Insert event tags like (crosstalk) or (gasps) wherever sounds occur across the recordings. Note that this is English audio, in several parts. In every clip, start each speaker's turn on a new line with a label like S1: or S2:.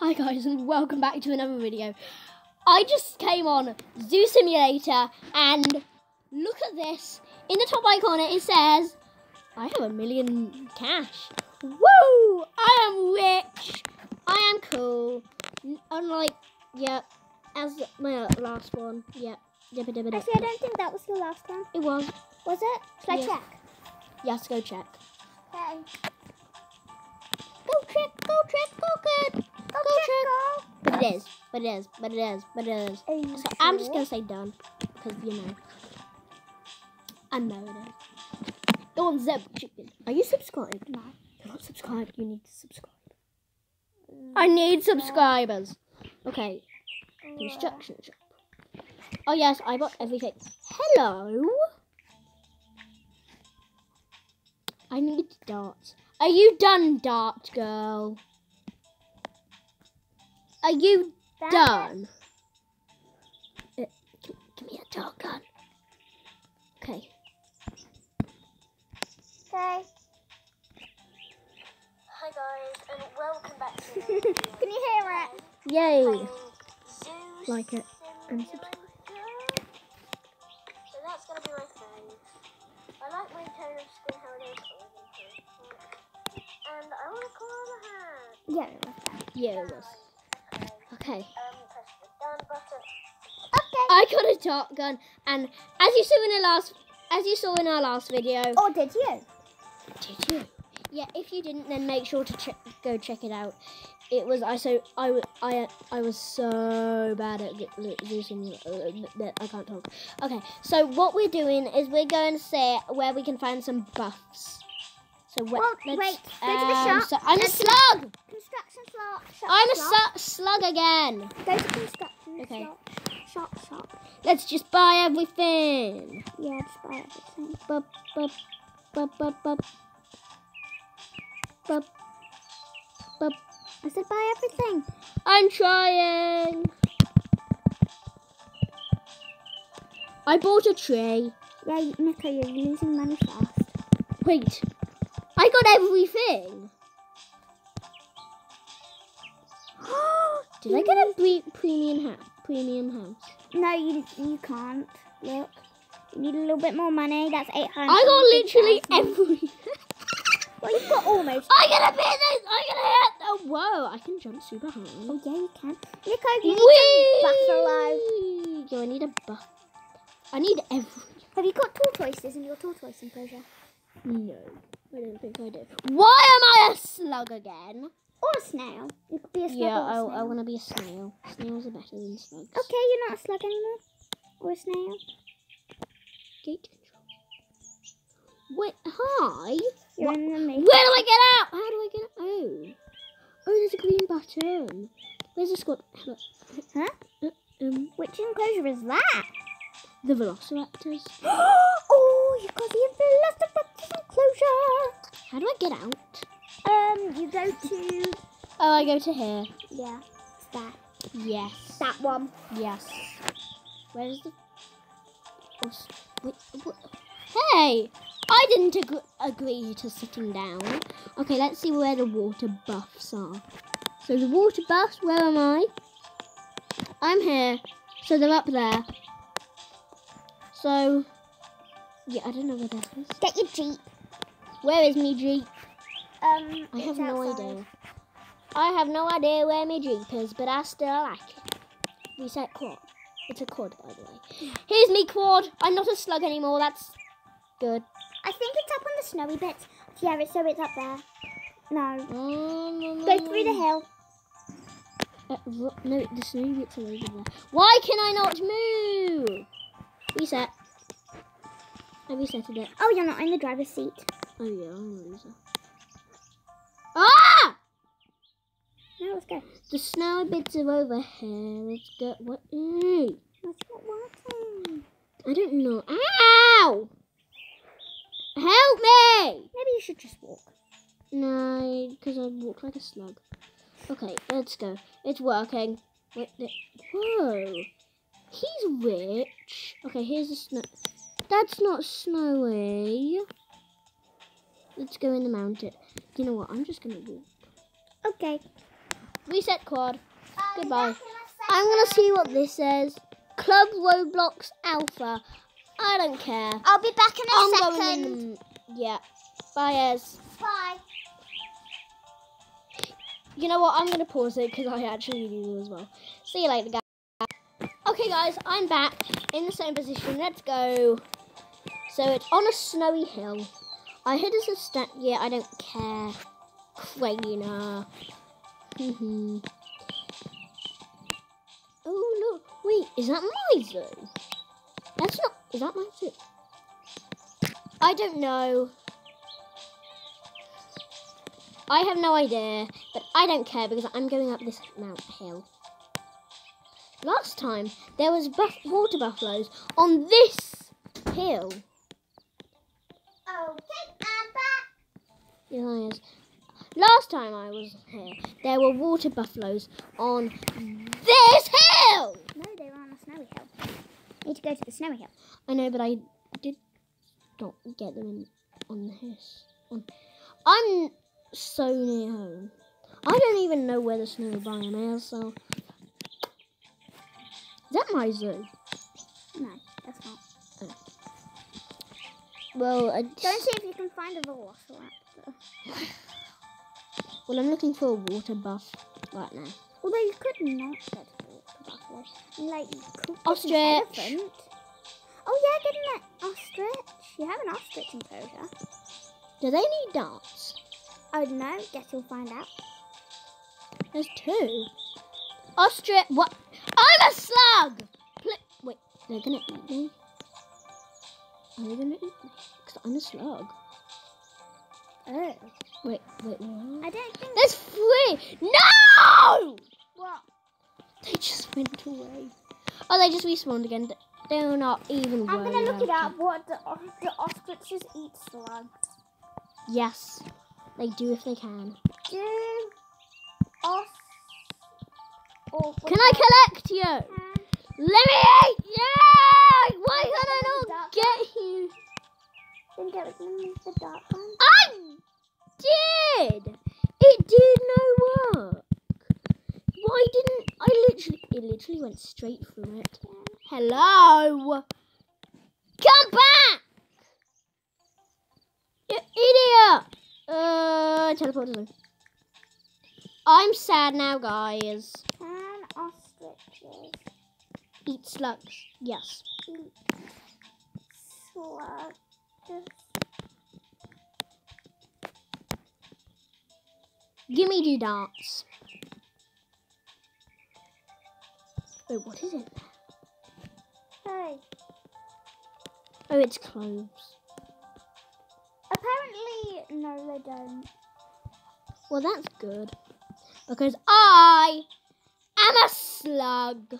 S1: Hi guys and welcome back to another video. I just came on Zoo Simulator and look at this. In the top right corner it says, I have a million cash. Woo! I am rich. I am cool. Unlike, yeah, as my last one. Yeah. Dibba dibba
S2: Actually, I don't think that was the last one.
S1: It was.
S2: Was it? Should I
S1: Yes.
S2: check?
S1: Yes, go check.
S2: Okay.
S1: Go check, go check, go check.
S2: Go,
S1: Go
S2: check.
S1: But it is, but it is, but it is, but it is. So I'm just gonna say done because you know I know it is. Go on, Zeb Chicken. Are you subscribed?
S2: No.
S1: You're not subscribed. You need to subscribe. I need subscribers. Okay, construction shop. Oh yes, I bought everything. Hello. I need darts. Are you done, dart girl? Are you
S2: That-
S1: done? Uh, give, give me a dog gun. Okay.
S2: Okay.
S3: Hi guys, and welcome back to (laughs)
S2: Can you hear it?
S1: Yay. Like it and
S3: subscribe. So that's gonna be my phone. I like my tone of skin how it is. And I want to call the.
S2: Yeah. that.
S1: Yeah, it was. Okay.
S3: Um, press the done button.
S2: Okay.
S1: I got a dart gun, and as you saw in the last, as you saw in our last video,
S2: Or did you?
S1: did you? Yeah. If you didn't, then make sure to check, go check it out. It was I so I w- I I was so bad at g- lo- losing. Uh, that I can't talk. Okay, so what we're doing is we're going to see where we can find some buffs. So where,
S2: Well,
S1: let's-
S2: wait, go to the
S1: um,
S2: shop.
S1: So I'm a slug.
S2: Construction slot. Shop,
S1: I'm a slug again.
S2: Go to construction
S1: Okay.
S2: shop. Shop, shop.
S1: Let's just buy everything.
S2: Yeah, just buy everything.
S1: Bup, bup, bup, bup, bup. Bup, bup.
S2: I said buy everything.
S1: I'm trying. I bought a tree.
S2: Yeah, Nico, you're losing money fast.
S1: Wait, got everything. (gasps) Did I get a bre- premium house? Premium house.
S2: No, you you can't. Look. You need a little bit more money. That's 800.
S1: I got literally everything. (laughs)
S2: Well, you've got almost.
S1: I gotta beat this. I gotta hit. Oh, whoa! I can jump super high.
S2: Oh, yeah, you can. Nico, you need some buffalo.
S1: Whee! Do I need a buff? I need every.
S2: Have you got tortoises in your tortoise enclosure?
S1: No, I don't think I do. Why am I a slug again?
S2: Or a snail. You could be a slug
S1: Yeah,
S2: a
S1: I,
S2: snail.
S1: I want to be a snail. Snails are better than slugs.
S2: Okay, you're not a slug anymore. Or a snail.
S1: Gate control. Wait, hi.
S2: You're
S1: What-
S2: in the
S1: Where do I get out? How do I get out? Oh. Oh, there's a green button. Where's the squad?
S2: Huh?
S1: Uh, um,
S2: Which enclosure is that?
S1: the velociraptors. (gasps) (gasps)
S2: oh, you've got the Velociraptor
S1: How do I get out?
S2: Um, you go to
S1: Oh, I go to here.
S2: yeah, that
S1: Yes.
S2: that one.
S1: Yes. Where's the? what's- Wait, what? Hey! I didn't ag- agree to sitting down. Okay, let's see where the water buffs are. So the water buffs, where am I? I'm here. So they're up there. So, yeah, I don't know where that is.
S2: Get your jeep.
S1: Where is me Jeep?
S2: Um,
S1: I have no
S2: outside.
S1: idea. I have no idea where my Jeep is, but I still like it. Reset quad. It's a quad, by the way. Here's me quad. I'm not a slug anymore. That's good.
S2: I think it's up on the snowy bits. Yeah, it's so it's up there. No,
S1: Um,
S2: go through the hill.
S1: Uh, no, the snowy bits over there. Why can I not move? Reset. I resetted it.
S2: Oh, you're not in the driver's seat.
S1: Oh yeah, I'm a loser. Ah!
S2: No, let's go.
S1: The snowy bits are over here. Let's go. What?
S2: That's not working.
S1: I don't know. Ow! Help me!
S2: Maybe you should just walk.
S1: No, because I walk like a slug. Okay, let's go. It's working. Wait, whoa. He's rich. Okay, here's the snow. That's not snowy. Let's go in the mountain. You know what? I'm just gonna walk.
S2: Okay.
S1: Reset quad.
S2: I'll
S1: Goodbye.
S2: back in a
S1: I'm gonna see what this says. Club Roblox Alpha. I don't care.
S2: I'll be back in a
S1: I'm
S2: second.
S1: going in. Yeah. Bye, Ez.
S2: Bye.
S1: You know what? I'm gonna pause it because I actually need do as well. See you later, guys. Okay, guys, I'm back in the same position. Let's go. So it's on a snowy hill. I hit as a sta Yeah, I don't care. Mhm. oh look! Wait, is that my zoo? That's not. Is that my zoo? I don't know. I have no idea, but I don't care because I'm going up this mount hill. Last time there was buff- water buffaloes on this hill.
S2: I'm
S1: Yes. Last time I was here, there were water buffaloes on this hill.
S2: No, they were on a snowy hill. Need to go to the snowy hill.
S1: I know, but I did not get them in on this. On. I'm so near home. I don't even know where the snow biome is. So, is that my zoo?
S2: No, that's not. Oh.
S1: Well, I,
S2: Go and see if you can find a velociraptor.
S1: Well, I'm looking for a water buff right now.
S2: Although you could not get a water buff. Like, you could
S1: Ostrich.
S2: an elephant. Oh yeah, get an ostrich. You have an ostrich enclosure.
S1: Do they need darts?
S2: I don't know. Guess you'll find out.
S1: There's two. Ostrich. What? I'm a slug. Pl- Wait, they're gonna eat me. Are they gonna eat me? Because I'm a slug.
S2: Oh.
S1: Wait, wait, what?
S2: I don't think.
S1: There's three. No!
S2: What?
S1: They just went away. Oh, they just respawned again. They're not even.
S2: I'm gonna look it up. What the, the ostriches eat slugs?
S1: Yes, they do if they can.
S2: Do os
S1: Can I collect you?
S2: can
S1: Let me eat you! Why can I not get you?
S2: Then get them the dark one?
S1: I did! It did no work. Why didn't I literally it literally went straight through it. Hello! Come back! You idiot! Uh teleport to zone. I'm sad now, guys.
S2: Can ostriches
S1: Eat slugs. Yes.
S2: eat slugs?
S1: Gimme do darts. Wait, what is it?
S2: Hey.
S1: Oh, it's cloves.
S2: Apparently, no, they don't.
S1: Well, that's good. Because I am a slug.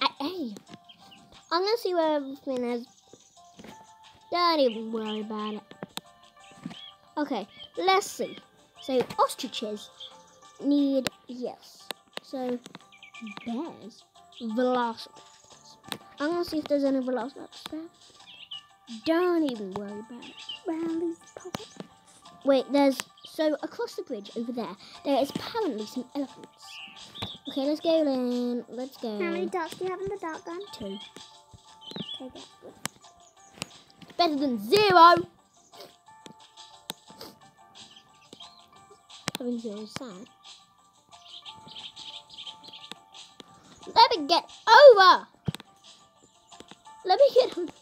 S1: I, hey, I'm going to see where everything is. Don't even worry about it. Okay, let's see. So, ostriches need, yes. So, bears, velociraptors. I'm going to see if there's any velociraptors there. Don't even worry about it. Wait, there's so across the bridge over there. There is apparently some elephants. Okay, let's go then. Let's go.
S2: How many darts do you have in the dart gun?
S1: Two.
S2: Okay, that's good.
S1: Better than zero. Having zero is. Let me get over. Let me get over.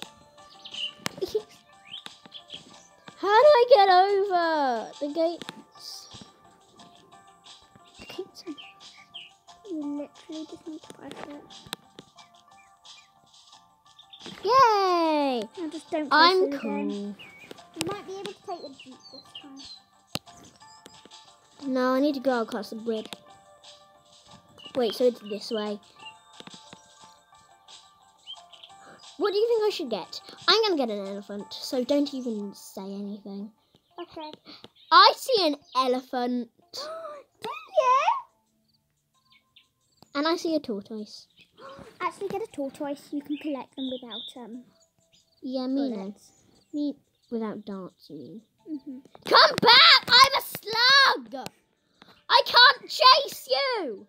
S1: (laughs) How do I get over the gates? The gates are
S2: You literally just need to press it.
S1: Yay!
S2: I just don't
S1: I'm cool.
S2: You might be able to take the jeep this time.
S1: No, I need to go across the bridge. Wait, so it's this way. What do you think I should get? I'm gonna get an elephant, so don't even say anything.
S2: Okay.
S1: I see an elephant, (gasps)
S2: Do you?
S1: and I see a tortoise. (gasps)
S2: Actually, get a tortoise. You can collect them without um
S1: Yeah, me
S2: bullets.
S1: Me without dancing.
S2: Mm-hmm.
S1: Come back! I'm a slug! I can't chase you.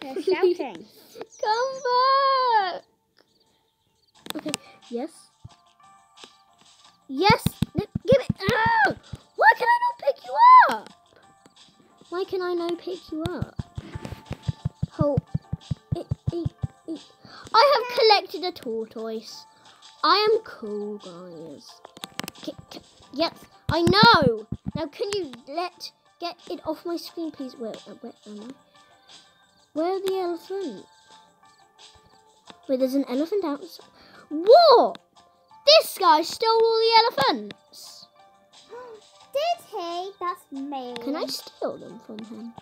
S2: They're shouting. (laughs)
S1: Come back. Okay. Yes. Yes. Give it. Ah! Why can I not pick you up? Why can I not pick you up? Hold. It, it, it. I have collected a tortoise. I am cool, guys. K- yes, I know. Now, can you let get it off my screen, please? Where, uh, where am I? Where are the elephant? Wait, there's an elephant outside. What? This guy stole all the elephants. (gasps)
S2: Did he? That's me.
S1: Can I steal them from him?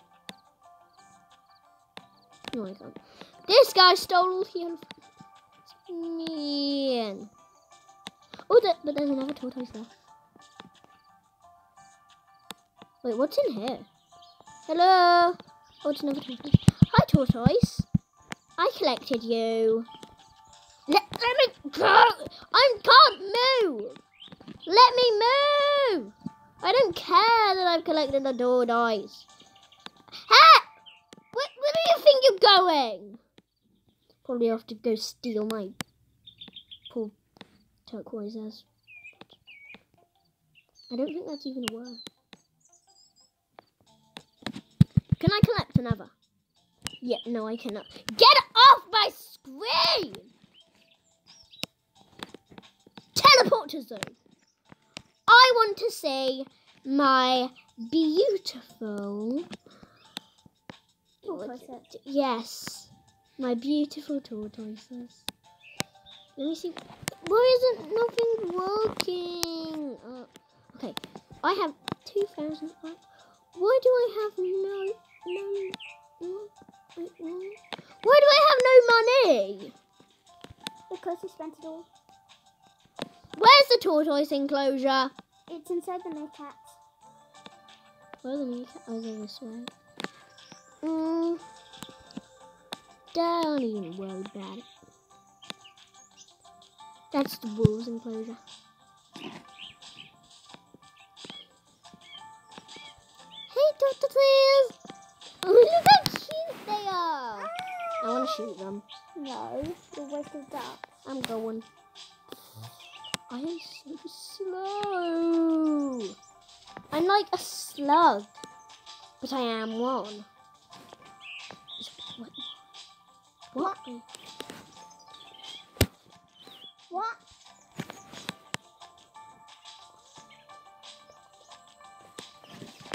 S1: No, I can't. This guy stole all the elephants. Man. Oh, there, but there's another tortoise there. Wait, what's in here? Hello? Oh, it's another tortoise. Hi, tortoise. I collected you. Let, let me go. I can't move. Let me move. I don't care that I've collected the tortoise. Hey! Where, where do you think you're going? Probably have to go steal my poor turquoises. I don't think that's even a word. Can I collect another? Yeah, no, I cannot. Get off my screen! Teleport to zoo. I want to see my beautiful. Yes, my beautiful tortoises. Let me see. Why isn't nothing working? Uh, okay, I have 2,000. Why do I have no no? no? Why do I have no money?
S2: Because he spent it all.
S1: Where's the tortoise enclosure?
S2: It's inside the meerkats.
S1: Where are the meerkat? Oh, they're this way. Mm. Don't even worry about it. That's the wolves enclosure. Hey, tortoises! Oh, look how cute they are! I want to shoot them.
S2: No, you're wasting that.
S1: I'm going. I am so slow. I'm like a slug, but I am one. What?
S2: What?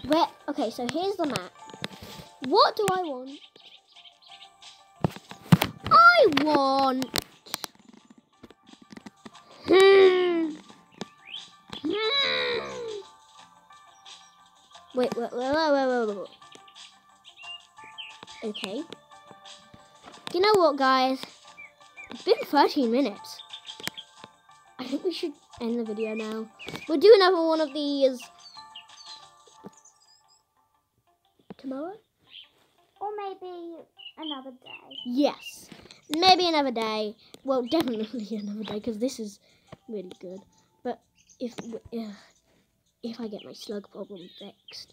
S1: Where? Okay, so here's the map. What do I want? I want. Hmm. Hmm. Wait, wait, wait, wait, wait, wait, wait. Okay. You know what, guys? It's been 13 minutes. I think we should end the video now. We'll do another one of these tomorrow.
S2: Or maybe another day.
S1: Yes. Maybe another day. Well, (laughs) definitely another day because this is really good. But if uh, if I get my slug problem fixed.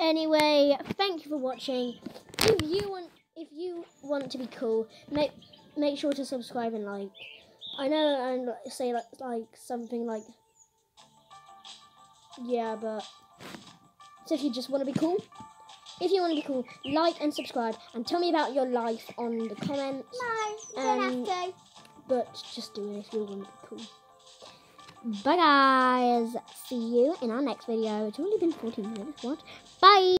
S1: Anyway, thank you for watching. If you want if you want to be cool, make make sure to subscribe and like. I know and like, say like like something like yeah, but so if you just want to be cool, if you want to be cool, like and subscribe and tell me about your life on the comments.
S2: No, you
S1: Um,
S2: don't have to.
S1: But just do it if you want to be cool. Bye guys. See you in our next video. It's only been 14 minutes. What? Bye.